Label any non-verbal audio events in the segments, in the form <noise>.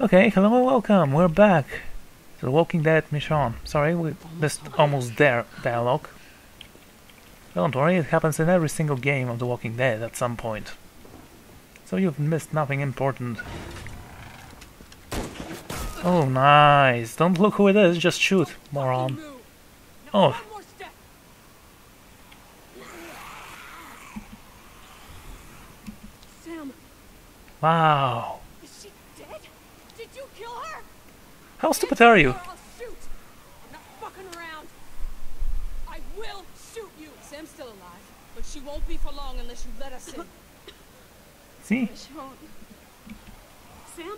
Okay, hello and welcome. We're back to The Walking Dead Michonne. Sorry, we missed almost there dialogue. Don't worry, it happens in every single game of The Walking Dead at some point. So you've missed nothing important. Oh, nice. Don't look who it is, just shoot, moron. Oh, wow. is she dead? Did you kill her? How stupid are you? I'll shoot. I'm not fucking around. I will shoot you. Sam's still alive, but she won't be for long unless you let us in. <coughs> See? Sean. Sam?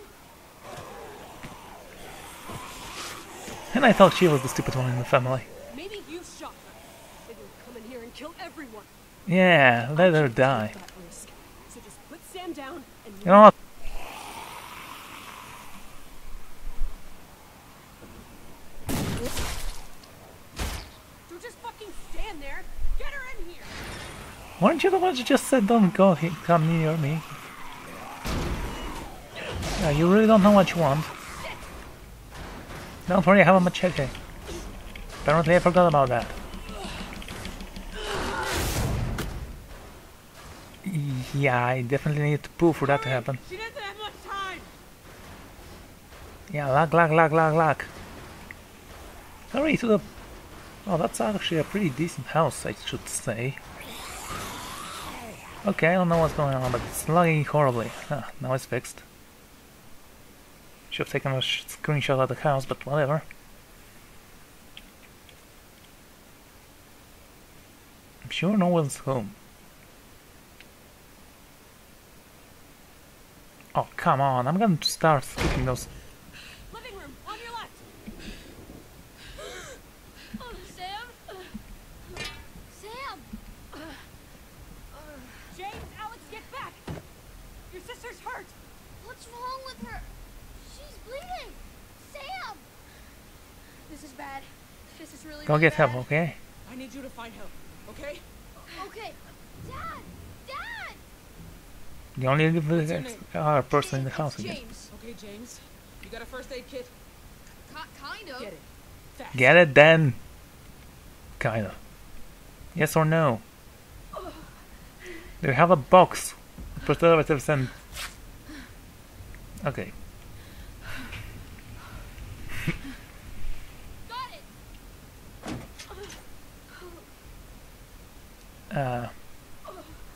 And I thought she was the stupid one in the family. Maybe you shot her. They will come in here and kill everyone. Yeah, let her die. That risk. So just put Sam down and You know what? Don't just fucking stand there. Get her in here. Weren't you the ones who just said don't go come near me? Yeah, you really don't know what you want. Don't worry, I have a machete. Apparently I forgot about that. Yeah, I definitely need to poo for that to happen. She doesn't have much time. Yeah, lag, lag, lag, lag, lag. Hurry to the... Oh, that's actually a pretty decent house, I should say. Okay, I don't know what's going on, but it's lagging horribly. Ah, now it's fixed. Should have taken a sh screenshot of the house, but whatever. I'm sure no one's home. Oh, come on, I'm gonna start skipping those Living room, on your left. Sam? Sam! James, Alex, get back. Your sister's hurt. What's wrong with her? She's bleeding! Sam! This is bad. This is really, Go really get help, okay? I need you to find help, okay? Okay. Dad! Dad! The only your living uh, person in the It's house again. James. Okay, James. You got a first aid kit? Ki- kind of. Get it. Fast. Get it then? Kinda. Yes or no? <sighs> Do you have a box with preservatives and... Okay. Uh,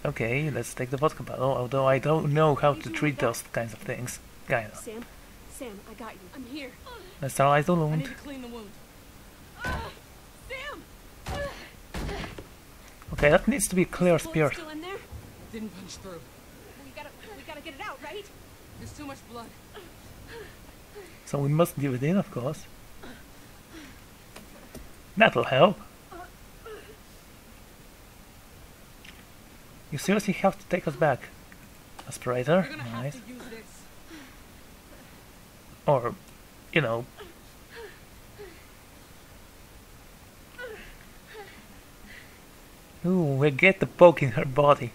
okay, let's take the vodka bottle, although I don't know how to treat those kinds of things. Kinda. Sam, Sam, I got you. I'm here. Let's sterilize the I need wound. to clean the wound. Sam! Okay, that needs to be a clear Bullet spear. still in there? Didn't punch through. We gotta, we gotta get it out, right? There's too much blood. So we must give it in, of course. That'll help. You seriously have to take us back. Aspirator, nice. have to use this. Or, you know. Ooh, we get the poke in her body.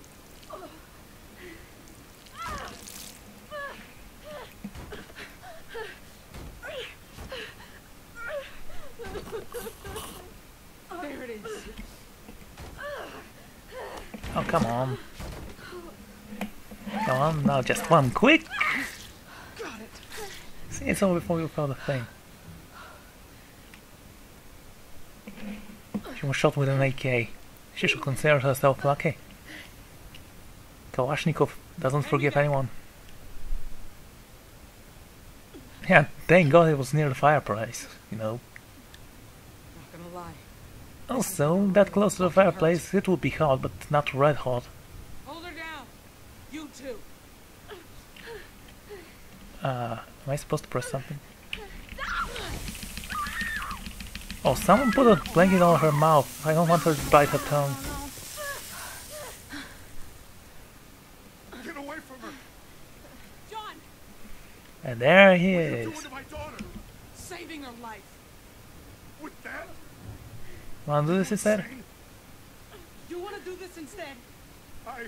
There it is. Oh, come on. Come on, now just one quick. See, it's all before you felt the thing. She was shot with an AK. She should consider herself lucky. Kalashnikov doesn't forgive anyone. Yeah, thank God it was near the fireplace, you know. Not gonna lie. Also, that close to the fireplace, it would be hot, but not red hot. Hold her down. You too. Uh, am I supposed to press something? Oh, someone put a blanket on her mouth. I don't want her to bite her tongue. Get away from her! John, And there he What are you is. doing to my daughter? saving her life. With that? Wanna do this instead? You wanna do this instead? I, I,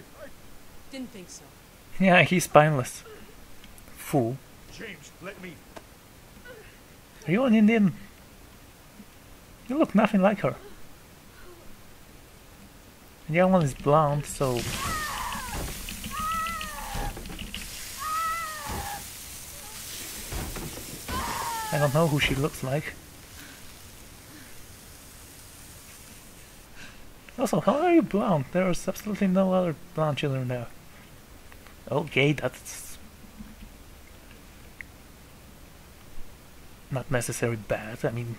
Didn't think so. Yeah, he's spineless. Fool. James, let me. Are you an Indian? You look nothing like her. The other one is blonde, so I don't know who she looks like. Also, how are you blonde? There's absolutely no other blonde children there. Okay, that's not necessarily bad. I mean,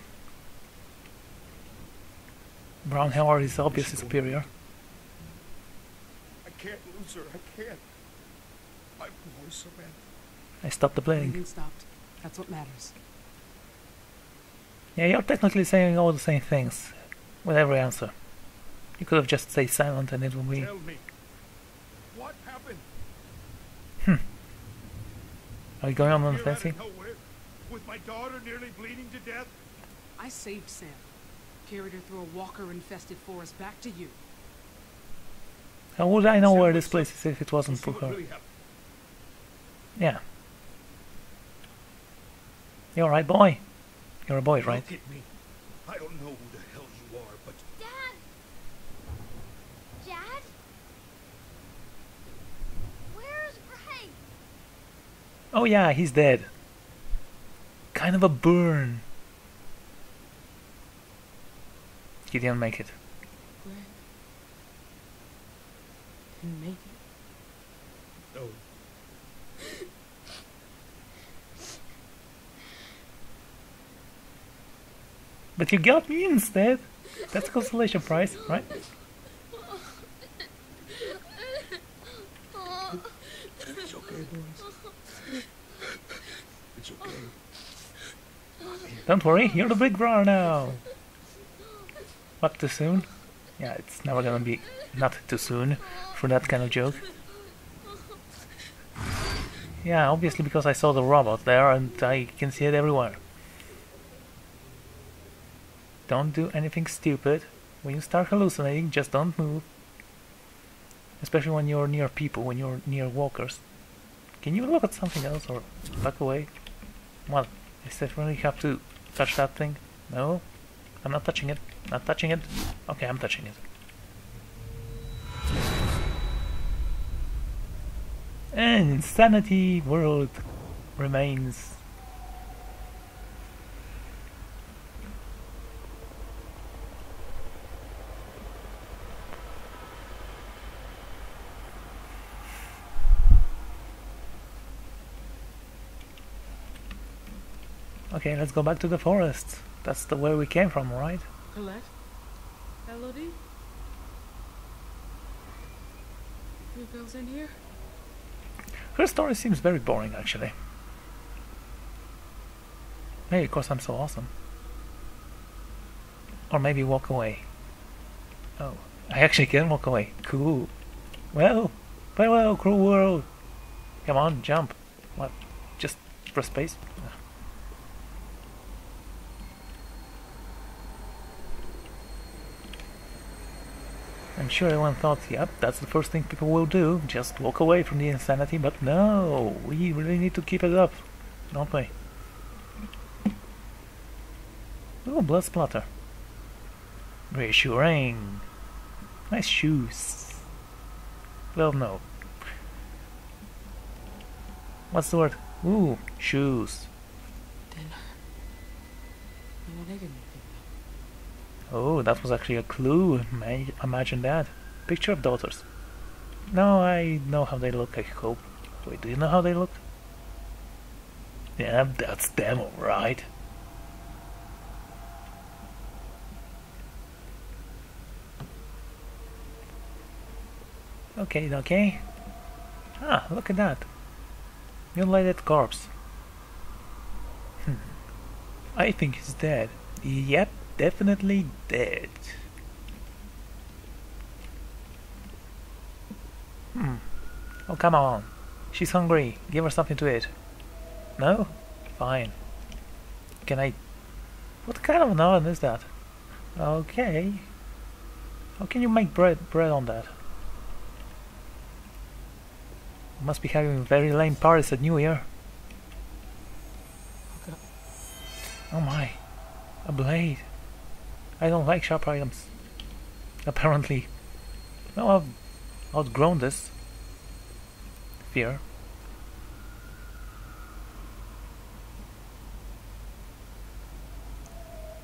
brown hair is obviously superior. I can't lose her. I can't. My boy's so bad. I stopped the bleeding. Bleeding stopped. That's what matters. Yeah, you're technically saying all the same things with every answer. You could have just stayed silent and it would be. Tell me. What happened? Hmm. Are you going on on Here out of fancy? nowhere, with my daughter nearly bleeding to death. I saved Sam. Carried her through a walker-infested forest back to you. How would I know Sam where this place is if it wasn't for her? really. Yeah. You're right, boy. You're a boy, right? Look at me. I don't know who the hell you are, but Dad! Dad? Where's Gray? Oh yeah, he's dead. Kind of a burn. He didn't make it. Greg. Didn't make it. no. But you got me instead. That's a consolation prize, right? It's okay, boys. It's okay. Don't worry, you're the big brother now. What, too soon? Yeah, it's never gonna be not too soon for that kind of joke. Yeah, obviously because I saw the robot there and I can see it everywhere. Don't do anything stupid. When you start hallucinating, just don't move. Especially when you're near people, when you're near walkers. Can you look at something else or back away? Well, I definitely have to touch that thing. No, I'm not touching it. Not touching it. Okay, I'm touching it. And Insanity World remains. Okay, let's go back to the forest. That's the way we came from, right? Colette? Elodie? You girls in here? Her story seems very boring, actually. Maybe because I'm so awesome. Or maybe walk away. Oh, I actually can walk away. Cool. Well, farewell, cruel world. Come on, jump. What? Just press space? Ah. I'm sure everyone thought, yep, that's the first thing people will do, just walk away from the insanity, but no, we really need to keep it up, don't we? Oh, blood splatter. Reassuring. Nice shoes. Well, no. What's the word? Ooh, shoes. Dinner. You know, they didn't think Oh, that was actually a clue. Ma- Imagine that. Picture of daughters. No, I know how they look, I hope. Wait, do you know how they look? Yeah, that's them, alright. Okay, okay. Ah, look at that. Mutilated corpse. Hmm. I think he's dead. Yep, definitely dead. Hmm. Oh, come on. She's hungry. Give her something to eat. No? Fine. Can I... What kind of an oven is that? Okay. How can you make bread bread on that? Must be having very lame parties at New Year. Oh my. A blade. I don't like sharp items. Apparently. No, I've outgrown this. Fear.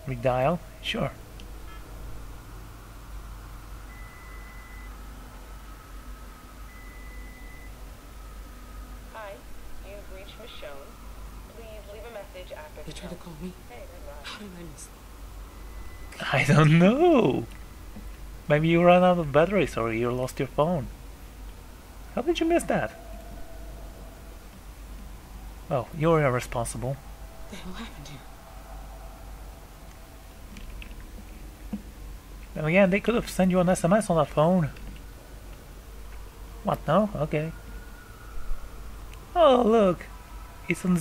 Redial? Sure. Hi, you've reached Michonne. Please leave a message after They the tried to tone. call me. Hey, good luck. How did I miss? I don't know. Maybe you ran out of batteries or you lost your phone. How did you miss that? Oh, you're irresponsible. What the hell happened here? Then again, they could have sent you an SMS on that phone. What, no? Okay. Oh, look! It's on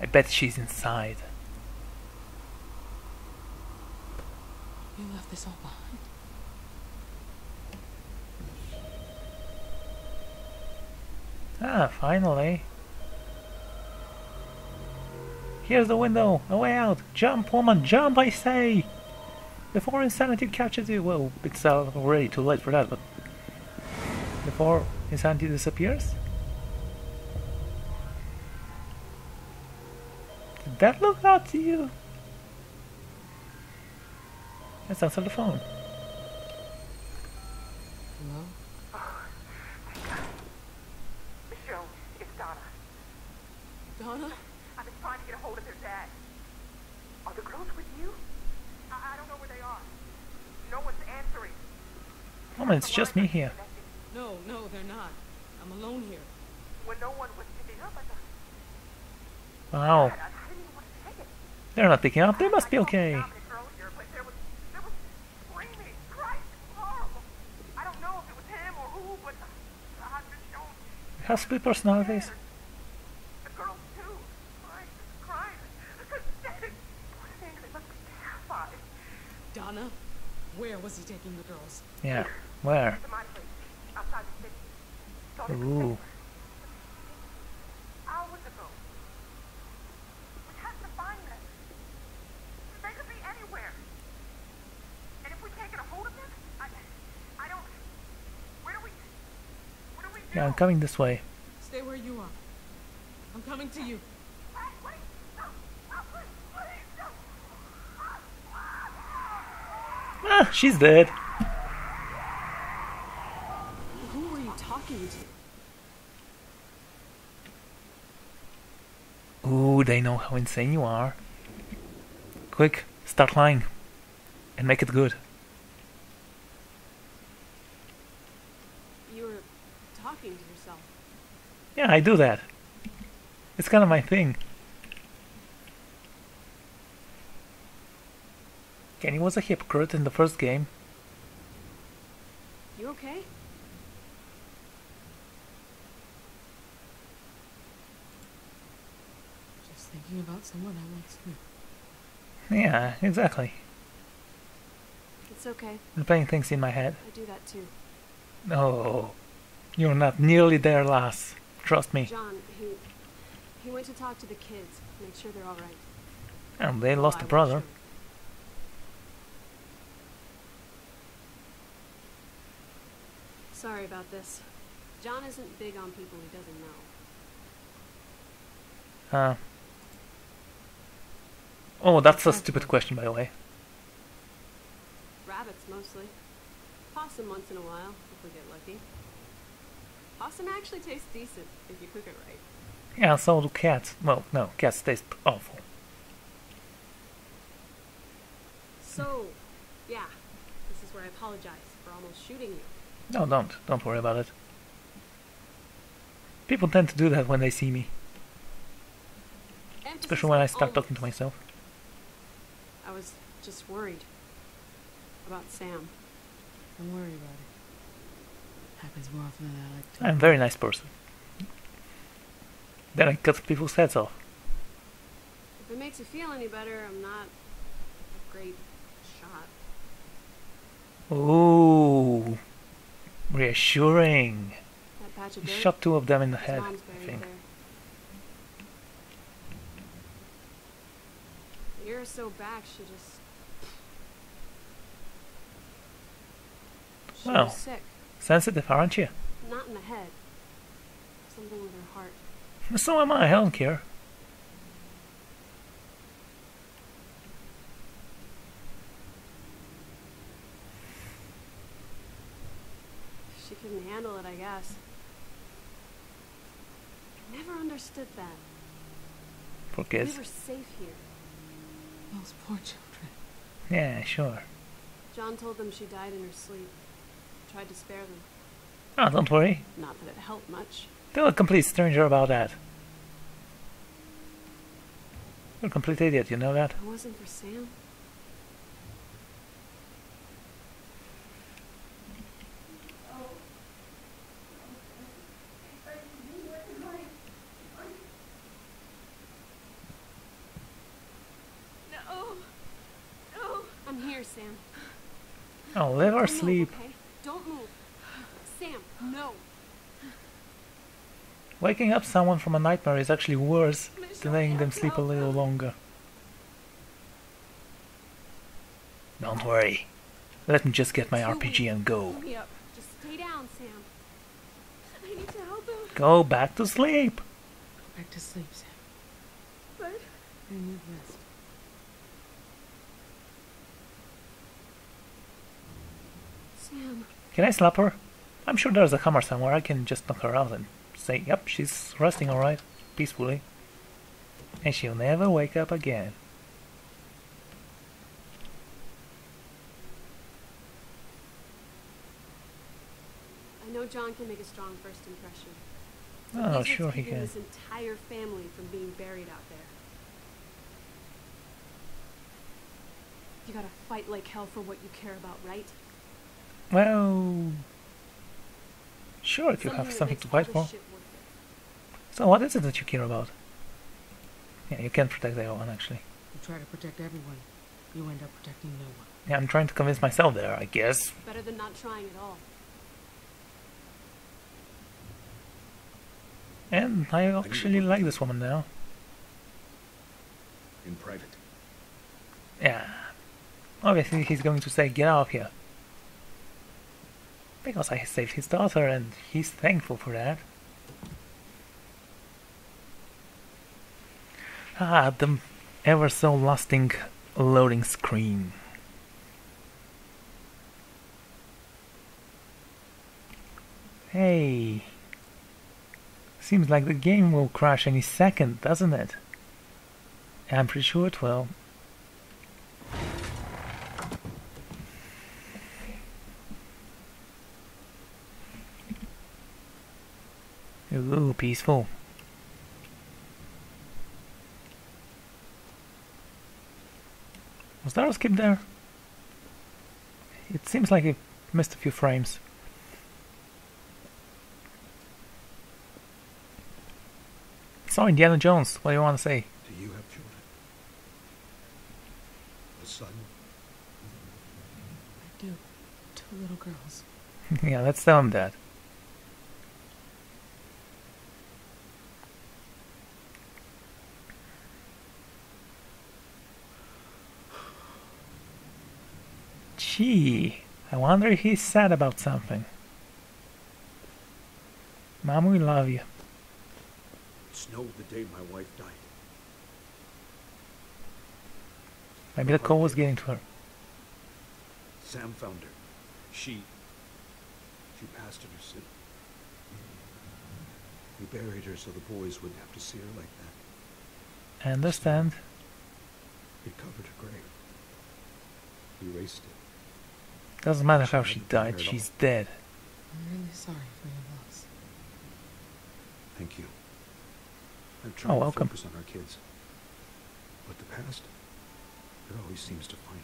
I bet she's inside. You left this all behind. Ah, finally. Here's the window. A way out. Jump, woman, jump, I say! Before insanity catches you. Well, it's uh, already too late for that, but... Before insanity disappears? That look out to you? Let's answer the phone. Hello? Michonne, it's Donna. Donna? I've been trying to get a hold of their dad. Are the girls with you? I, I don't know where they are. No one's answering. Oh, it's just me here. No, no, they're not. I'm alone here. When no one was picking up, I thought, Wow, I, I didn't even want to take it. They're not picking up. They must be okay. Dominic there was, screaming, Christ, it was horrible. I don't know if it was him or who, but God, Michonne, Have split personalities. The girls too. Crying, crying. Poor things, they must be terrified. Donna? Where was he taking the girls? Yeah, where? To my place, outside the city. Thought it was Ooh. safer. Hours ago. We have to find them. They could be anywhere. And if we can't get a hold of them, I, I don't. Where do we? What do we do? Yeah, I'm coming this way. Stay where you are. I'm coming to you. Wait, wait, no, no, please, please, no. Ah, she's dead. Who were you talking to? Ooh, they know how insane you are. Quick, start lying. And make it good. You were talking to yourself. Yeah, I do that. It's kind of my thing. Kenny was a hypocrite in the first game. You okay? Just thinking about someone I once knew. Yeah, exactly. It's okay. I'm playing things in my head. I do that too. No, you're not nearly there, lass. Trust me. John, he he went to talk to the kids, make sure they're all right. And they Oh, lost I a brother. sure. Sorry about this. John isn't big on people he doesn't know. Uh. Oh, that's a stupid question, by the way. Rabbits mostly. Possum once in a while, if we get lucky. Possum actually tastes decent if you cook it right. Yeah, so do cats. Well, no, cats taste awful. So, yeah, this is where I apologize for almost shooting you. No, don't. Don't worry about it. People tend to do that when they see me, Emphasis especially when I start talking to myself. I was just worried about Sam. Don't worry about it. Happens more often than I like to. I'm a very nice person. Then I cut people's heads off. If it makes you feel any better, I'm not a great shot. Ooh. Reassuring. That shot two of them in the His head, I think. There. So back, she just. She well. was sick. Sensitive, aren't you? Not in the head. Something with her heart. So am I, I don't care. She couldn't handle it, I guess. Never understood that. Poor We kids. were safe here. Those poor children. Yeah, sure. John told them she died in her sleep. Tried to spare them. Oh, don't worry. Not that it helped much. Tell a complete stranger about that. You're a complete idiot, you know that? If it wasn't for Sam. No. No. I'm here, Sam. Oh, live or sleep. okay? Don't move. Sam, no. Waking up someone from a nightmare is actually worse than letting them sleep a little longer. Don't worry. Let me just get my RPG and go. Pull me up. Just stay down, Sam. I need to help him. Go back to sleep. Go back to sleep, Sam. But You need rest. Sam. Can I slap her? I'm sure there's a hammer somewhere. I can just knock her out and say, yep, she's resting alright, peacefully. And she'll never wake up again. I know John can make a strong first impression. Oh, He's sure he can. This entire family from being buried out there. You gotta fight like hell for what you care about, right? Well, sure, if you have something to fight for. shit worth it. So, what is it that you care about? Yeah, you can't protect everyone, actually. You try to protect everyone. You end up protecting no one. Yeah, I'm trying to convince myself there, I guess. Better than not trying at all. And I actually like this woman now. In private. Yeah. Obviously, he's going to say, get out of here. Because I saved his daughter, and he's thankful for that. Ah, the ever so lasting loading screen. Hey. Seems like the game will crash any second, doesn't it? I'm pretty sure it will. Ooh, peaceful. Was there a skip there? It seems like it missed a few frames. So, Indiana Jones, what do you want to say? Do you have children? A son? I do. Two little girls. <laughs> yeah, let's tell him that. Gee, I wonder if he's sad about something. Mom, we love you. It snowed the day my wife died. Maybe the cold was getting to her. Sam found her. She. She passed in her sleep. We buried her so the boys wouldn't have to see her like that. I understand. We covered her grave. Erased it. Doesn't matter how she died, she's dead. I'm really sorry for your loss. Thank you. I'm oh, trying Oh, welcome. to focus on our kids. But the past, it always seems to find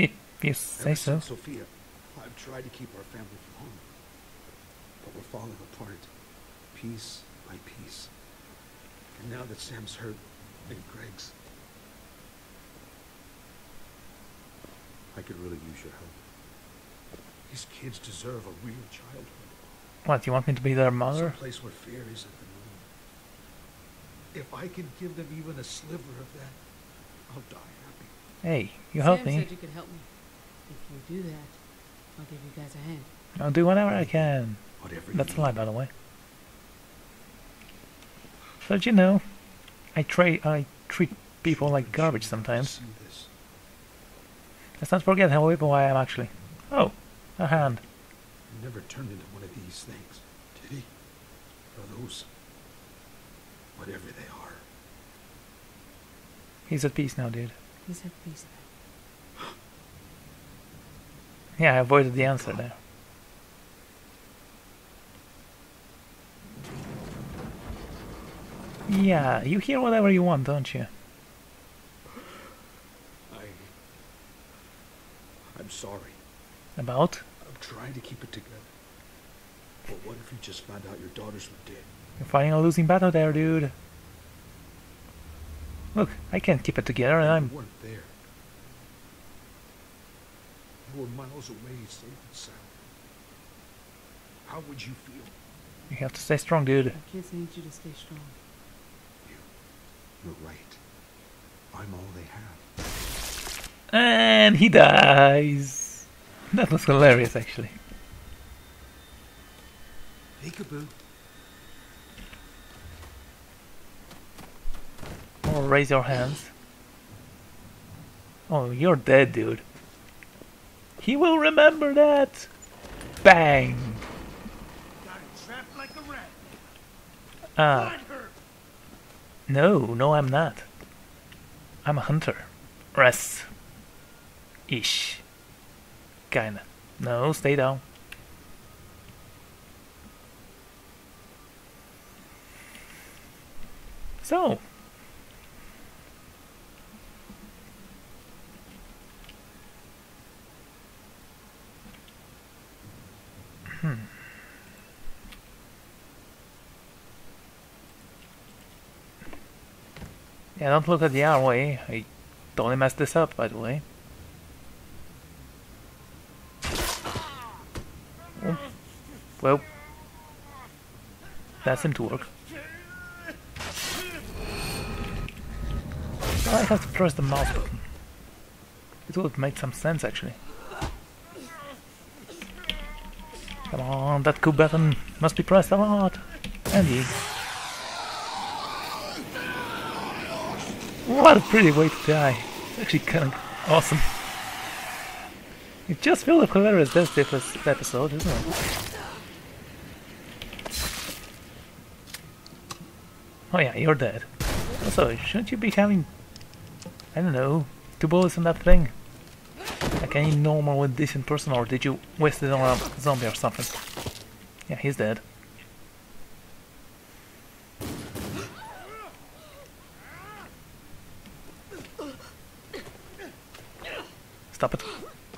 you. If you say Ever so. since Sophia, I've tried to keep our family from harm. But we're falling apart, piece by piece. And now that Sam's hurt, and Greg's, I could really use your help. These kids deserve a real childhood. What, you want me to be their mother? Someplace where fear isn't the If I can give them even a sliver of that, I'll die happy. Hey, you help Sam me. said you could help me. If you do that, I'll give you guys a hand. I'll do whatever I can. Whatever That's a lie, by the way. So you know, I try I treat people like garbage sometimes. Pursue this. Let's not forget how evil I am actually. Oh, a hand. He never turned into one of these things, did he? Or those, whatever they are. He's at peace now, dude. He's at peace now. <gasps> Yeah, I avoided the answer there. Yeah, you hear whatever you want, don't you? I. I'm sorry. About? I'm trying to keep it together. But what if you just found out your daughters were dead? You're fighting a losing battle there, dude. Look, I can't keep it together and I'm You weren't there. You were miles away, safe and sound. How would you feel? you have to stay strong, dude. My kids need you to stay strong. You're right. I'm all they have. And he dies. <laughs> That was hilarious actually. Peekaboo. Or raise your hands. Oh, you're dead, dude. He will remember that. Bang. Got it trapped like. Ah, no, no, I'm not. I'm a hunter. Rest. Ish. Kinda. No, stay down. So. Hmm. Yeah, don't look at the R way. I totally messed this up, by the way. Well, that seemed to work. I have to press the mouse button. It would make some sense, actually. Come on, that Q button must be pressed a lot. And. What a pretty way to die. It's actually kind of awesome. It just feels hilarious this this episode, isn't it? Oh yeah, you're dead. Also, shouldn't you be having, I don't know, two bullets on that thing? Like any normal and decent person, or did you waste it on a zombie or something? Yeah, he's dead. Stop it.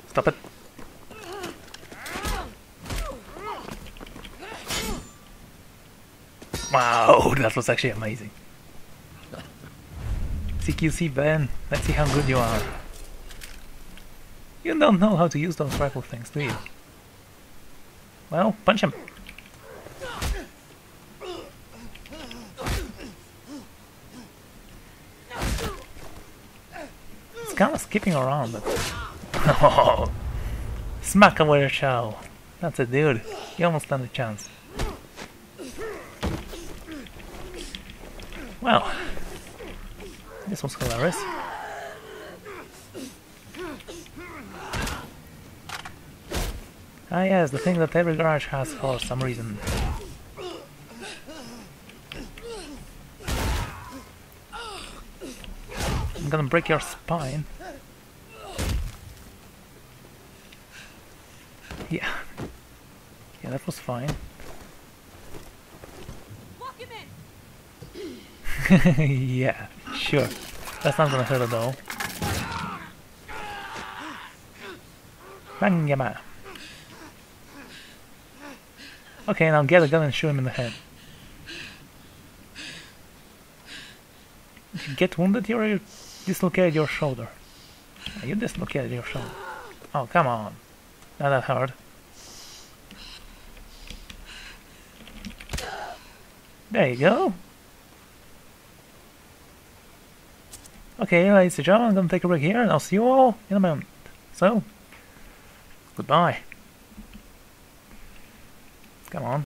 Stop it. Wow, <laughs> that was actually amazing. CQC Ben, let's see how good you are. You don't know how to use those rifle things, do you? Well, punch him. It's kind of skipping around, but... <laughs> Smack away your shell. That's it, dude. You almost stand a chance. Well, this was hilarious. Ah yes, the thing that every garage has for some reason. I'm gonna break your spine. Yeah. Yeah, that was fine. Lock him in. <laughs> yeah, sure. That's not gonna hurt at all. Bang yama. Okay, now get a gun and shoot him in the head. If you get wounded, you dislocated your shoulder. You dislocated your shoulder. Oh, come on. Not that hard. There you go. Okay, ladies and gentlemen, I'm gonna take a break here and I'll see you all in a moment. So, goodbye. Come on.